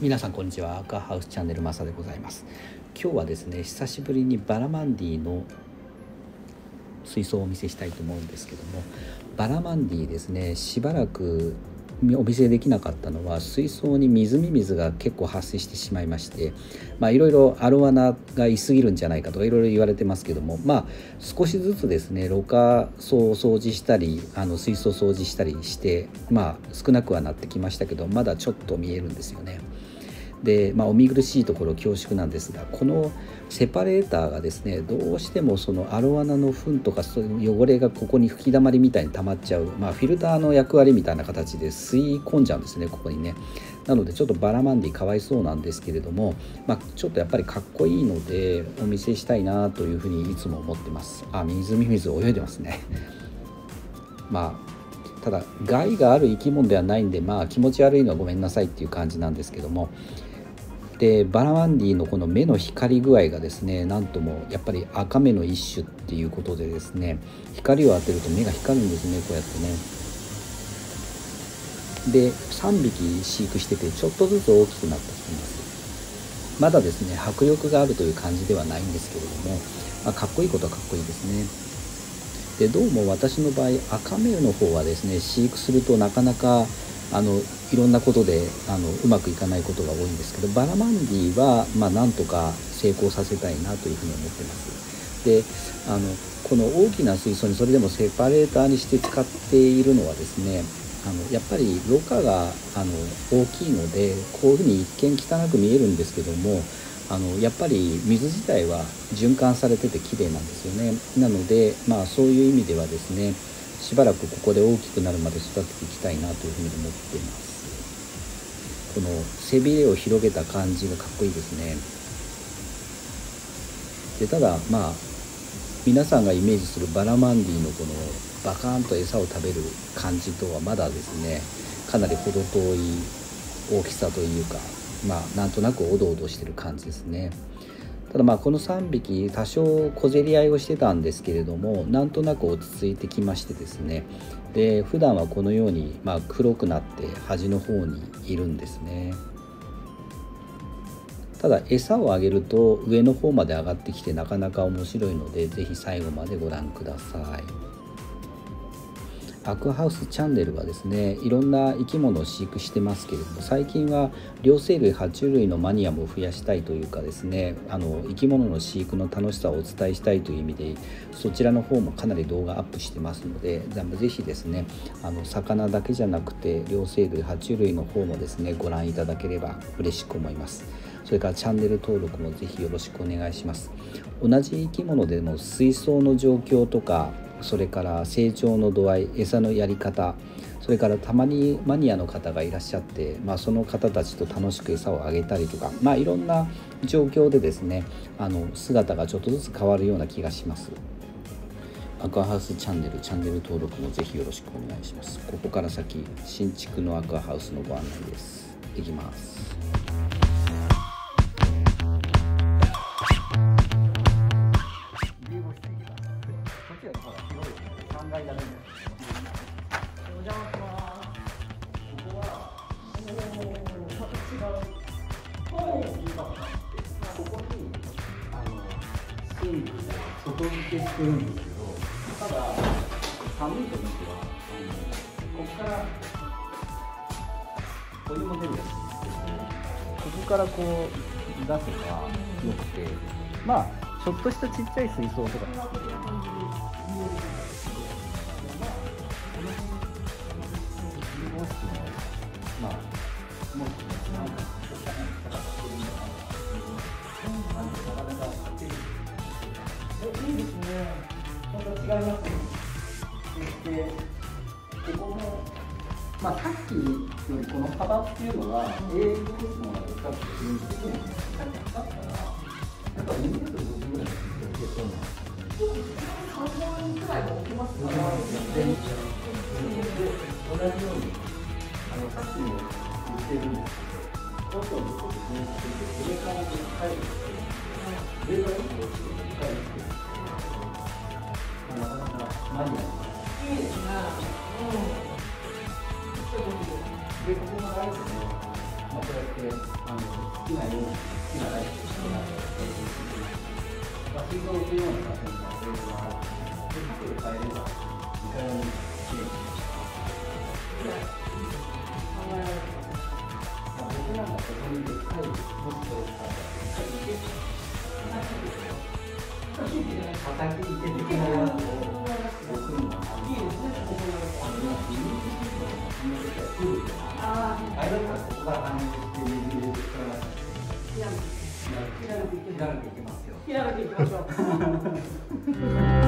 皆さんこんにちはアクアハウスチャンネルマサでございます今日はですね久しぶりにバラマンディの水槽をお見せしたいと思うんですけどもバラマンディですねしばらくお見せできなかったのは水槽に水ミミズが結構発生してしまいましていろいろアロワナがいすぎるんじゃないかとかいろいろ言われてますけどもまあ少しずつですねろ過槽を掃除したりあの水槽掃除したりしてまあ少なくはなってきましたけどまだちょっと見えるんですよね。で、まあ、お見苦しいところ恐縮なんですがこのセパレーターがですねどうしてもそのアロワナの糞とかそういう汚れがここに吹きだまりみたいに溜まっちゃう、まあ、フィルターの役割みたいな形で吸い込んじゃうんですねここにね。なのでちょっとバラマンディかわいそうなんですけれども、まあ、ちょっとやっぱりかっこいいのでお見せしたいなというふうにいつも思ってます。あ水み水泳いでますね。まあただ害がある生き物ではないんでまあ気持ち悪いのはごめんなさいっていう感じなんですけどもでバラマンディのこの目の光具合がですねなんともやっぱり赤目の一種っていうことでですね光を当てると目が光るんですねこうやってね。で3匹飼育しててちょっとずつ大きくなってきてます。まだですね迫力があるという感じではないんですけれども、まあ、かっこいいことはかっこいいですね。でどうも私の場合赤目の方はですね飼育するとなかなかあのいろんなことであのうまくいかないことが多いんですけどバラマンディは、まあ、なんとか成功させたいなというふうに思ってます。であのこの大きな水槽にそれでもセパレーターにして使っているのはですねあのやっぱりろ過があの大きいのでこういうふうに一見汚く見えるんですけどもあのやっぱり水自体は循環されてて綺麗なんですよねなのでまあそういう意味ではですねしばらくここで大きくなるまで育てていきたいなというふうに思っています。この背びれを広げた感じがかっこいいですね。でただまあ皆さんがイメージするバラマンディのこのバカーンと餌を食べる感じとはまだですねかなり程遠い大きさというかまあなんとなくおどおどしてる感じですね。ただまあこの3匹多少小競り合いをしてたんですけれどもなんとなく落ち着いてきましてですねで普段はこのようにま黒くなって端の方にいるんですねただ餌をあげると上の方まで上がってきてなかなか面白いので是非最後までご覧ください。アクアハウスチャンネルはですねいろんな生き物を飼育してますけれども最近は両生類爬虫類のマニアも増やしたいというかですねあの生き物の飼育の楽しさをお伝えしたいという意味でそちらの方もかなり動画アップしてますので是非ですねあの魚だけじゃなくて両生類爬虫類の方もですねご覧いただければ嬉しく思います。それからチャンネル登録もぜひよろしくお願いします。同じ生き物でも水槽の状況とかそれから成長の度合い餌のやり方それからたまにマニアの方がいらっしゃって、まあ、その方たちと楽しく餌をあげたりとか、まあ、いろんな状況でですねあの姿がちょっとずつ変わるような気がします。アクアハウスチャンネルチャンネル登録もぜひよろしくお願いします。ここから先新築のアクアハウスのご案内です。いきます。外付けしてるんですけどただ寒い時はあのここからこれも出るやつですけどここからこう出せばよくてまあちょっとしたちっちゃい水槽とか。違いますね。そして、ここも、まあ、さっきよりこの幅っていうのは、A ベースのが深くていいん。ですけど、さっき測ったら、やっぱ2メートル50ぐらいの水そうん。です。3万くらいも置きますね。同じように、あのさっきも言ってるん。ですけど、外のところに上から帰るん。ですけど、上から一個ちてるん。ですけど、なかなかマニアいいですね。うん。で、ここがあれで。まあ、こうやってあの好きなように好きなライフをしてながらまあ、水道というような河川がこれは角度変えればいかにきれい考えられるまあ、僕なん。かここにでっかいボスを使って叩き池的なやつをひらめきいきましょう。